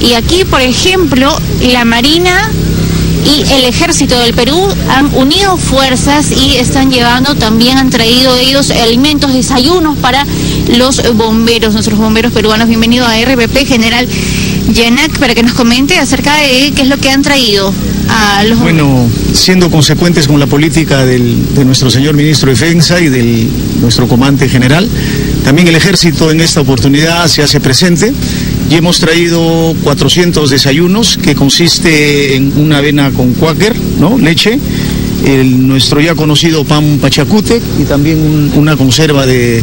Y aquí, por ejemplo, la Marina y el ejército del Perú han unido fuerzas y están llevando, también han traído ellos alimentos, desayunos para los bomberos, nuestros bomberos peruanos. Bienvenido a RPP General Yanak para que nos comente acerca de qué es lo que han traído a los Bueno, siendo consecuentes con la política del, de nuestro señor ministro de Defensa y de nuestro comandante general, también el ejército en esta oportunidad se hace presente y hemos traído 400 desayunos que consiste en una avena con cuáquer, ¿no? leche, nuestro ya conocido pan pachacute y también un, una conserva de,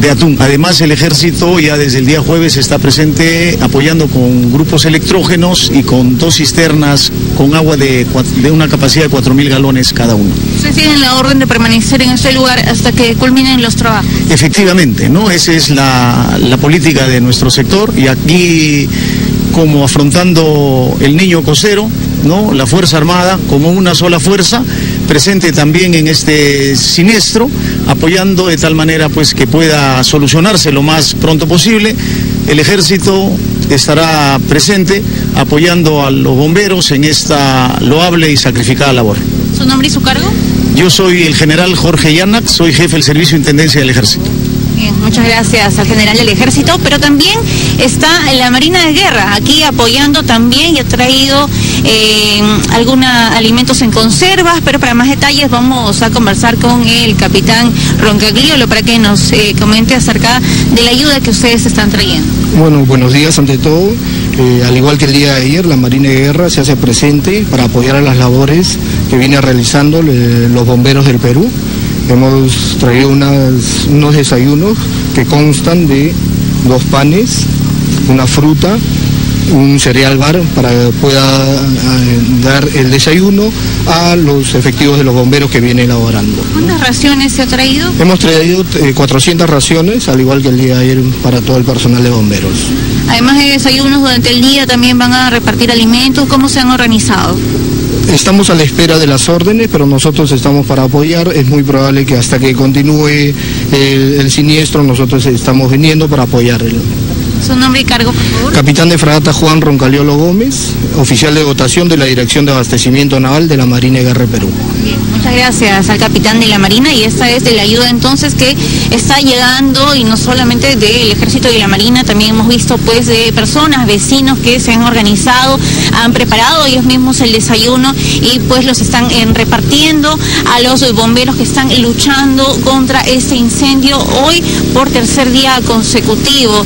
de atún. Además, el ejército ya desde el día jueves está presente apoyando con grupos electrógenos y con dos cisternas con agua de, de una capacidad de 4.000 galones cada uno. ¿Ustedes tienen la orden de permanecer en ese lugar hasta que culminen los trabajos? Efectivamente, ¿no? Esa es la, la política de nuestro sector y aquí como afrontando el niño costero, ¿no? La Fuerza Armada como una sola fuerza presente también en este siniestro, apoyando de tal manera pues que pueda solucionarse lo más pronto posible. El ejército estará presente apoyando a los bomberos en esta loable y sacrificada labor. ¿Su nombre y su cargo? Yo soy el general Jorge Yanac, soy jefe del Servicio de Intendencia del Ejército. Bien, muchas gracias al general del ejército, pero también está la Marina de Guerra aquí apoyando también y ha traído eh, algunos alimentos en conservas, pero para más detalles vamos a conversar con el capitán Roncagliolo para que nos eh, comente acerca de la ayuda que ustedes están trayendo. Bueno, buenos días ante todo. Eh, al igual que el día de ayer, la Marina de Guerra se hace presente para apoyar a las labores que viene realizando los bomberos del Perú. Hemos traído unas, unos desayunos que constan de dos panes, una fruta, un cereal bar para que pueda eh, dar el desayuno a los efectivos de los bomberos que vienen elaborando. ¿Cuántas raciones se ha traído? Hemos traído eh, 400 raciones, al igual que el día de ayer, para todo el personal de bomberos. Además de desayunos durante el día, también van a repartir alimentos. ¿Cómo se han organizado? Estamos a la espera de las órdenes, pero nosotros estamos para apoyar. Es muy probable que hasta que continúe el, el siniestro, nosotros estamos viniendo para apoyar. Su nombre y cargo, por favor. Capitán de fragata Juan Roncaliolo Gómez, oficial de votación de la Dirección de Abastecimiento Naval de la Marina de Guerra de Perú. Bien, muchas gracias al capitán de la Marina y esta es de la ayuda entonces que está llegando y no solamente del Ejército y la Marina, también hemos visto pues de personas, vecinos que se han organizado, han preparado ellos mismos el desayuno y pues los están eh, repartiendo a los bomberos que están luchando contra este incendio hoy por tercer día consecutivo.